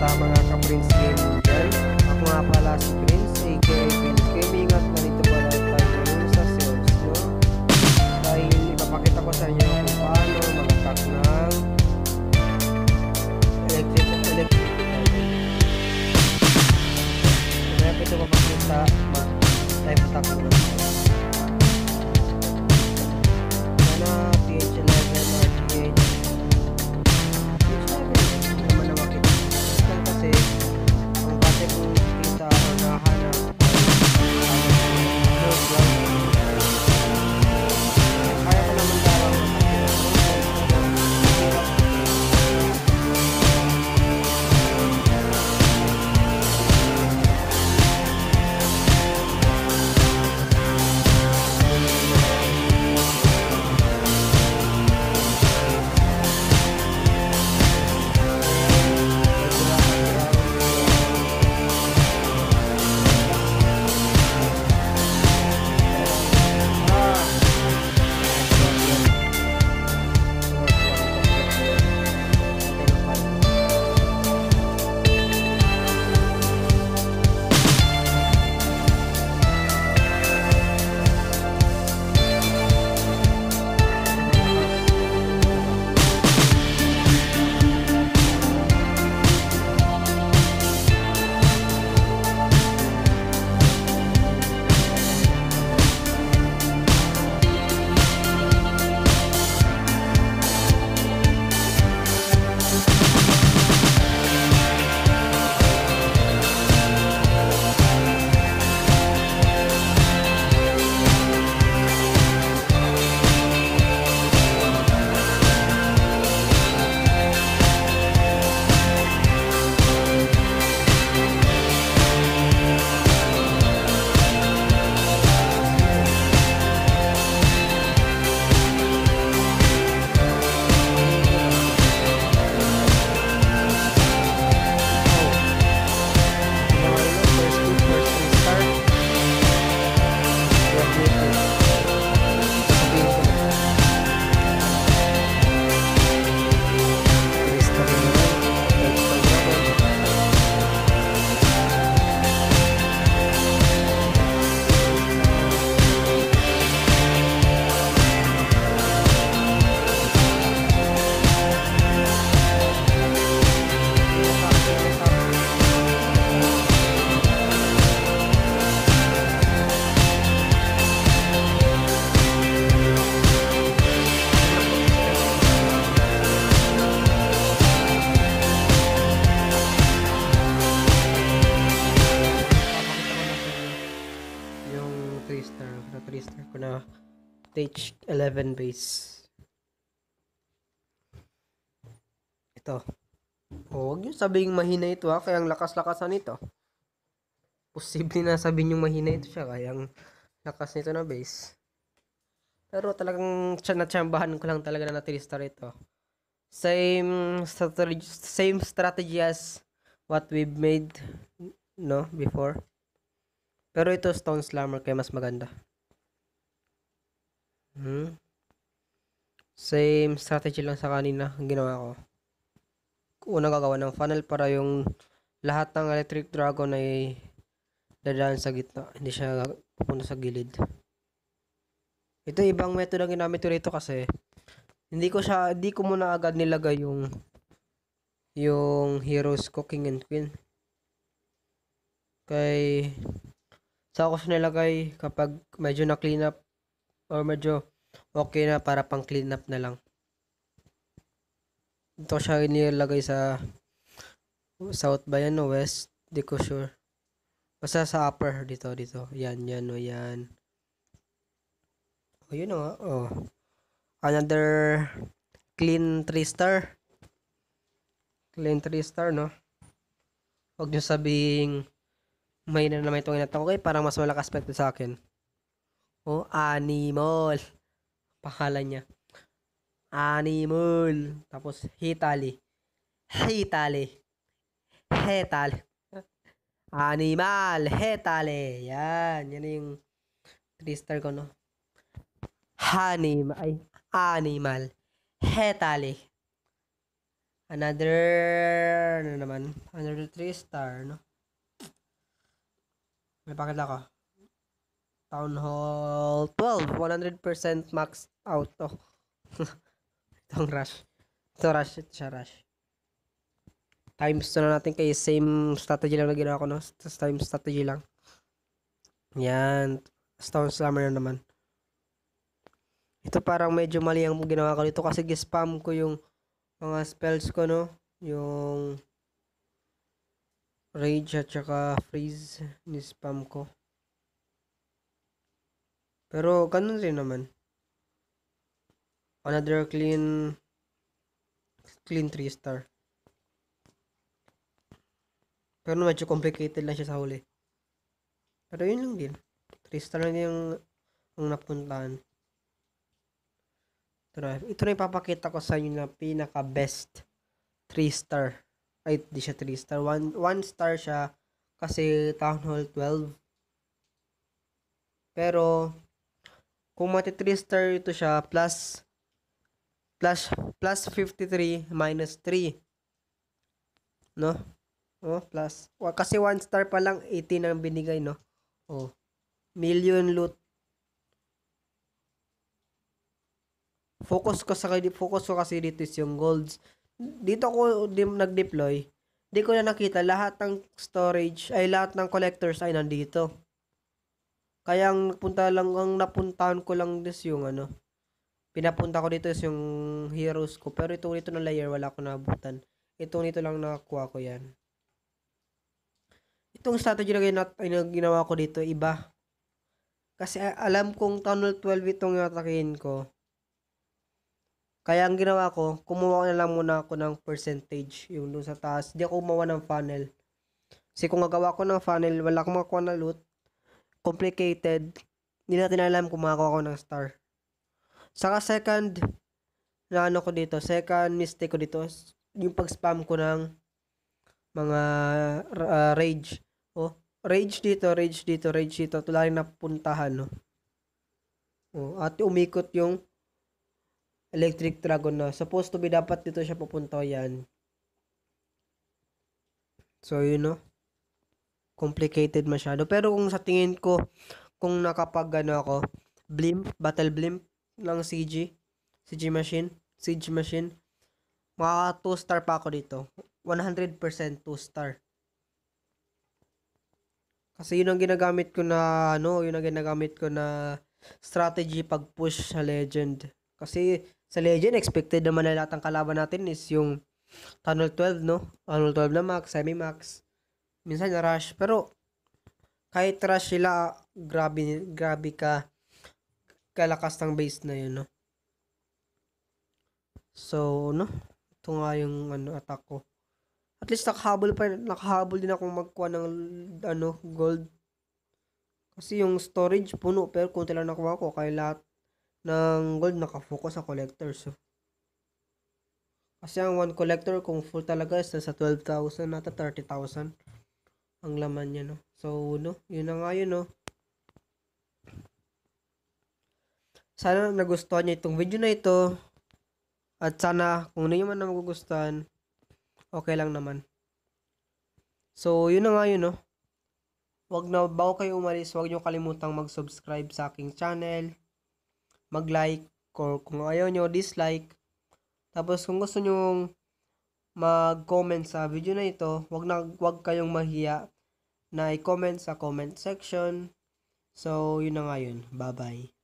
Kamusta mga ka-Prince Gaming dyan? Ako nga pala si Prince, aka Prince Gaming at nandito pala tayo sa sales, no? Dahil ipapakita ko sa inyo kung paano mag-attack ng electric electric Kaya ito papakita, mag-type attack mo H11 base. Ito. O, huwag nyo sabihing mahina ito ha. Kaya ang lakas-lakasan nito. Posible na sabihin yung mahina ito siya. Kaya ang lakas nito na base. Pero talagang natsambahan ko lang talaga na natilista rito. Same strategy, same strategy as what we've made no before. Pero ito stone slammer kaya mas maganda. Hmm. Same strategy lang sa kanina ang ginawa ko. Unang gagawa ng funnel para yung lahat ng electric dragon ay dadaan sa gitna. Hindi siya pupunta sa gilid. Ito ibang method ang ginamit ko rito kasi hindi ko siya hindi ko muna agad nilagay yung yung heroes ko king and queen. Kay sa ako siya nilagay kapag medyo na clean up or medyo okay na para pang clean up na lang. Ito siya nilagay sa south ba yan o west? Di ko sure. Basta sa upper dito, dito. Yan, yan o yan. O yun o. Oh. Another clean 3 star. Clean 3 star no. Huwag nyo sabing may na naman itong inatang ko. Okay, parang mas malakas ito sa akin. Oh, animal. Pangalan niya. Animal. Tapos, hitali. Hitali. Hetali. Animal. Hetali. Yan. Yan yung 3 star ko, no? Hanim. Animal. Hetali. Another, ano naman? Another 3 star, no? May pakita ko. Town Hall 12, 100% max out. Oh. Itong rush. Ito rush, ito siya rush. Times na natin kay same strategy lang na ginawa ko, no? Same strategy lang. Yan. Stone Slammer na naman. Ito parang medyo mali ang ginawa ko dito kasi spam ko yung mga spells ko, no? Yung Rage at saka Freeze ni spam ko. Pero ganun rin naman. Another clean clean 3 star. Pero medyo complicated lang siya sa huli. Pero yun lang din. 3 star lang yung ang napuntahan. Ito na, ito na ipapakita ko sa inyo na pinaka best 3 star. Ay, di siya 3 star. 1 1 star siya kasi Town Hall 12. Pero kung mati 3 star ito siya plus plus plus 53 minus 3. No? Oh, plus. Wa- Kasi 1 star pa lang 18 ang binigay, no? Oh. Million loot. Focus ko sa focus ko kasi dito is yung golds. Dito dim, nag-deploy. Di ko na nakita lahat ng storage ay lahat ng collectors ay nandito. Kaya ang napunta lang ang napuntahan ko lang dis yung ano. Pinapunta ko dito is yung heroes ko. Pero itong nito na layer wala ko nabutan. Itong nito lang nakakuha ko yan. Itong strategy na gina- ginawa ko dito iba. Kasi alam kong tunnel 12 itong atakihin ko. Kaya ang ginawa ko, kumuha ko na lang muna ako ng percentage yung dun sa taas. Hindi ako gumawa ng funnel. Kasi kung gagawa ko ng funnel, wala akong makuha na loot. Complicated. Hindi natin alam kung makakuha ko ng star. Saka second, na ano ko dito, second mistake ko dito, yung pag-spam ko ng mga uh, rage. Oh, rage dito, rage dito, rage dito. Ito lang napuntahan, no? Oh, at umikot yung electric dragon na. Supposed to be dapat dito siya pupunta yan. So, yun, no? Complicated masyado. Pero kung sa tingin ko, kung nakapag, ano ako, blimp, battle blimp ng CG, CG machine, siege machine, maka 2 star pa ako dito. 100% 2 star. Kasi yun ang ginagamit ko na, ano, yun ang ginagamit ko na strategy pag push sa legend. Kasi sa legend, expected naman na lahat ng kalaban natin is yung Tunnel 12, no? Tunnel 12 na max, semi-max. Minsan rush. Pero, kahit rush sila, grabe, grabe ka kalakas ng base na yun, no? So, no? Ito nga yung ano, attack ko. At least nakahabol pa, nakahabol din ako magkuha ng ano, gold. Kasi yung storage puno, pero konti lang nakuha ko. Kaya lahat ng gold nakafocus sa collector. So, kasi ang one collector, kung full talaga, is nasa 12,000 nata 30,000 ang laman niya, no? So, no? Yun na nga yun, no? Sana nagustuhan niyo itong video na ito. At sana, kung hindi nyo man nagugustuhan, okay lang naman. So, yun na nga yun, no? Wag na, bago kayo umalis, wag nyo kalimutang mag-subscribe sa aking channel, mag-like, or kung ayaw nyo, dislike. Tapos, kung gusto nyo mag-comment sa video na ito, wag na, wag kayong mahiya na i-comment sa comment section. So, yun na nga yun. Bye-bye.